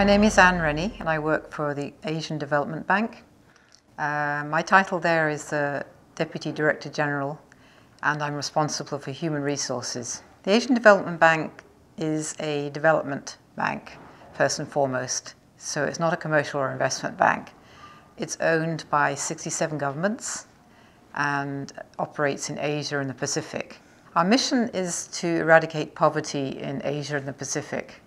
My name is Ann Rennie and I work for the Asian Development Bank. Uh, my title there is uh, Deputy Director General and I'm responsible for human resources. The Asian Development Bank is a development bank, first and foremost, so it's not a commercial or investment bank. It's owned by 67 governments and operates in Asia and the Pacific. Our mission is to eradicate poverty in Asia and the Pacific.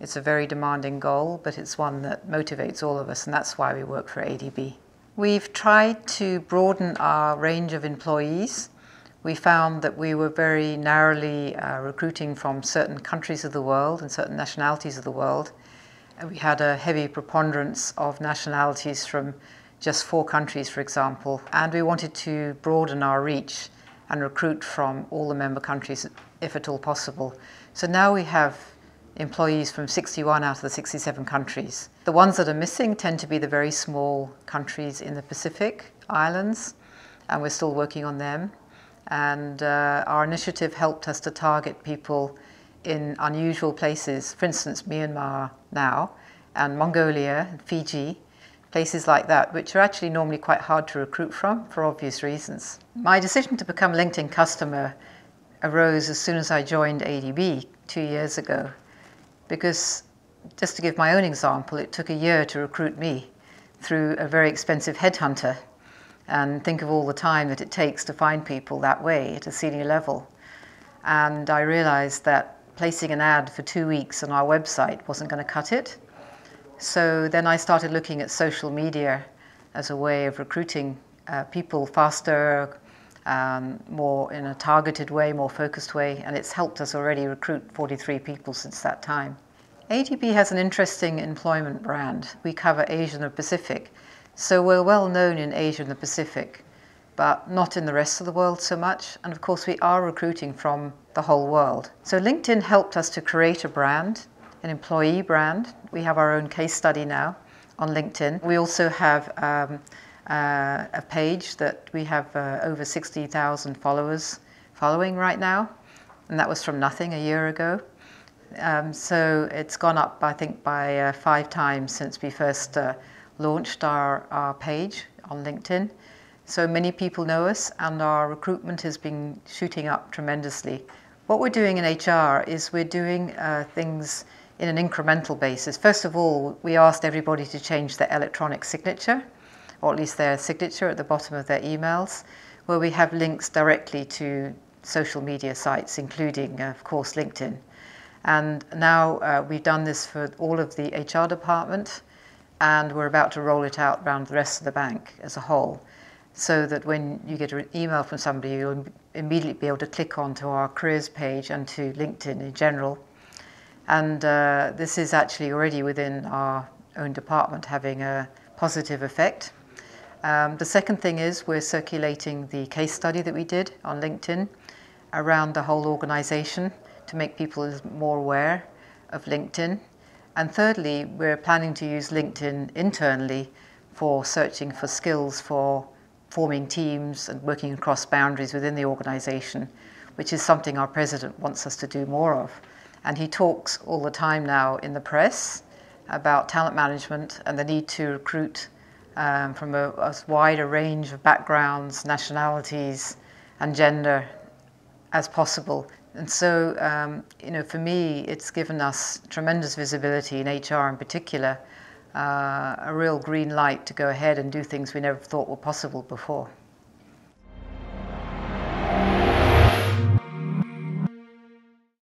It's a very demanding goal, but it's one that motivates all of us, and that's why we work for ADB. We've tried to broaden our range of employees. We found that we were very narrowly uh, recruiting from certain countries of the world and certain nationalities of the world. And we had a heavy preponderance of nationalities from just four countries, for example. And we wanted to broaden our reach and recruit from all the member countries, if at all possible. So now we have employees from 61 out of the 67 countries. The ones that are missing tend to be the very small countries in the Pacific Islands, and we're still working on them. And uh, our initiative helped us to target people in unusual places, for instance, Myanmar now, and Mongolia, Fiji, places like that, which are actually normally quite hard to recruit from for obvious reasons. My decision to become LinkedIn customer arose as soon as I joined ADB two years ago because just to give my own example, it took a year to recruit me through a very expensive headhunter. And think of all the time that it takes to find people that way at a senior level. And I realized that placing an ad for two weeks on our website wasn't going to cut it. So then I started looking at social media as a way of recruiting uh, people faster, um, more in a targeted way, more focused way, and it's helped us already recruit 43 people since that time. ADB has an interesting employment brand. We cover Asia and the Pacific, so we're well known in Asia and the Pacific, but not in the rest of the world so much. And of course, we are recruiting from the whole world. So LinkedIn helped us to create a brand, an employee brand. We have our own case study now on LinkedIn. We also have um, uh, a page that we have uh, over 60,000 followers following right now, and that was from nothing a year ago. Um, so it's gone up, I think, by uh, five times since we first uh, launched our, our page on LinkedIn. So many people know us, and our recruitment has been shooting up tremendously. What we're doing in HR is we're doing uh, things in an incremental basis. First of all, we asked everybody to change their electronic signature or at least their signature at the bottom of their emails, where we have links directly to social media sites, including, uh, of course, LinkedIn. And now uh, we've done this for all of the HR department, and we're about to roll it out around the rest of the bank as a whole, so that when you get an email from somebody, you'll immediately be able to click onto our careers page and to LinkedIn in general. And uh, this is actually already within our own department having a positive effect. Um, the second thing is we're circulating the case study that we did on LinkedIn around the whole organization to make people more aware of LinkedIn. And thirdly, we're planning to use LinkedIn internally for searching for skills for forming teams and working across boundaries within the organization, which is something our president wants us to do more of. And he talks all the time now in the press about talent management and the need to recruit um, from a, a range of backgrounds, nationalities, and gender as possible. And so, um, you know, for me, it's given us tremendous visibility in HR in particular, uh, a real green light to go ahead and do things we never thought were possible before.